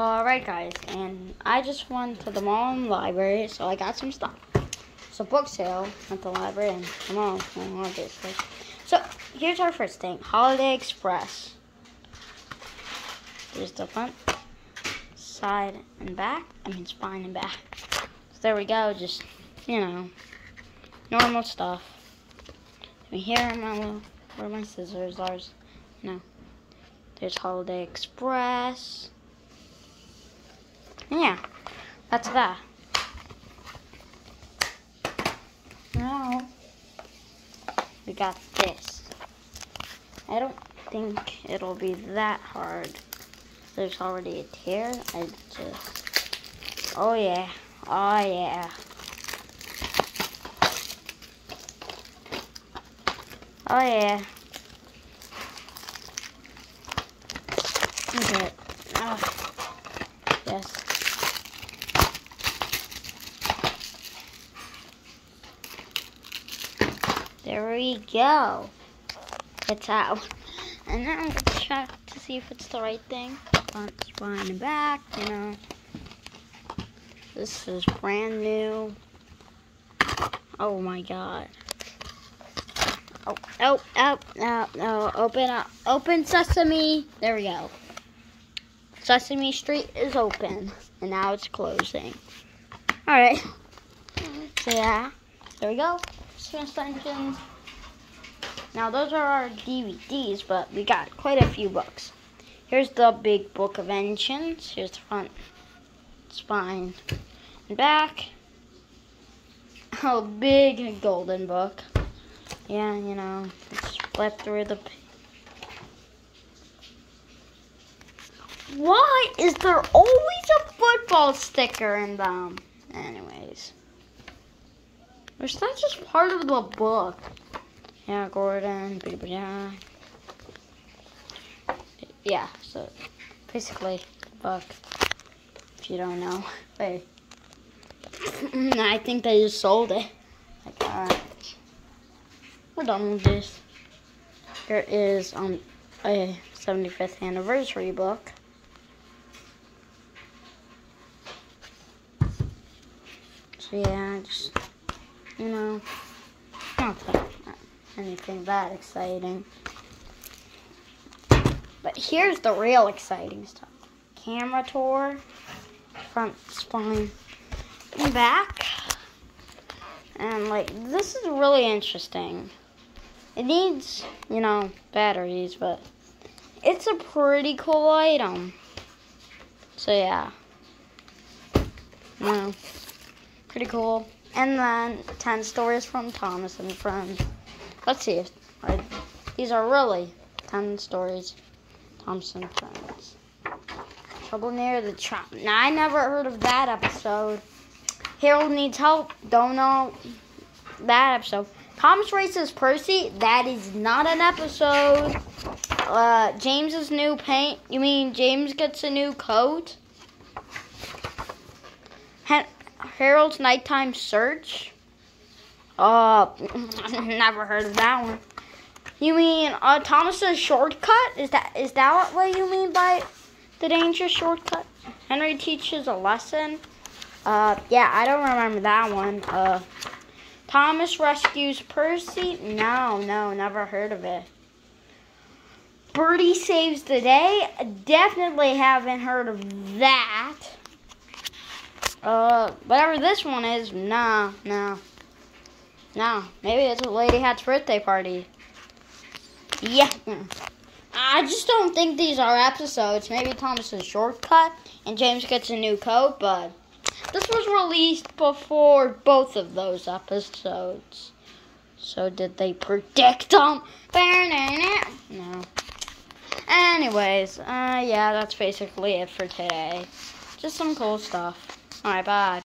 Alright guys, and I just went to the mall and library, so I got some stuff. A book sale at the library and the mall, obviously. So, here's our first thing, Holiday Express. Here's the front, side, and back. I mean spine and back. So there we go, just, you know, normal stuff. Here are my little, where my scissors? Ours, no. There's Holiday Express yeah, that's that. Now, we got this. I don't think it'll be that hard. There's already a tear. I just, oh yeah, oh yeah. Oh yeah. Okay. Oh. Yes. There we go. It's out. And now I'm going to check to see if it's the right thing. Front, spine, and back, you know. This is brand new. Oh my god. Oh, oh, oh, no, no, open up. Open sesame. There we go. Sesame Street is open. And now it's closing. Alright. So yeah, there we go suspensions. Now those are our DVDs, but we got quite a few books. Here's the big book of engines. Here's the front, spine, and back. A big golden book. Yeah, you know, it's through the. Why is there always a football sticker in them? Anyways. Is that just part of the book? Yeah, Gordon, yeah. Yeah, so basically book. If you don't know. Wait. I think they just sold it. Like, alright. We're done with this. Here is um a 75th anniversary book. So yeah, just you know, not anything that exciting. But here's the real exciting stuff. Camera tour, front spine, and back. And like, this is really interesting. It needs, you know, batteries, but it's a pretty cool item. So yeah. You pretty cool. And then 10 stories from Thomas and Friends. Let's see. Right, these are really 10 stories. Thomas and Friends. Trouble near the trap. Now, I never heard of that episode. Harold needs help. Don't know that episode. Thomas races Percy. That is not an episode. Uh, James's new paint. You mean James gets a new coat? Hen Harold's Nighttime Search. Oh, never heard of that one. You mean uh, Thomas's shortcut? Is that is that what you mean by the dangerous shortcut? Henry teaches a lesson. Uh, yeah, I don't remember that one. Uh, Thomas rescues Percy. No, no, never heard of it. Bertie saves the day. Definitely haven't heard of that. Uh, whatever this one is, nah, nah. Nah, maybe it's a Lady Hatt's birthday party. Yeah. I just don't think these are episodes. Maybe Thomas's shortcut and James gets a new coat, but this was released before both of those episodes. So did they predict them? No. Anyways, uh, yeah, that's basically it for today. Just some cool stuff. Alright, bye.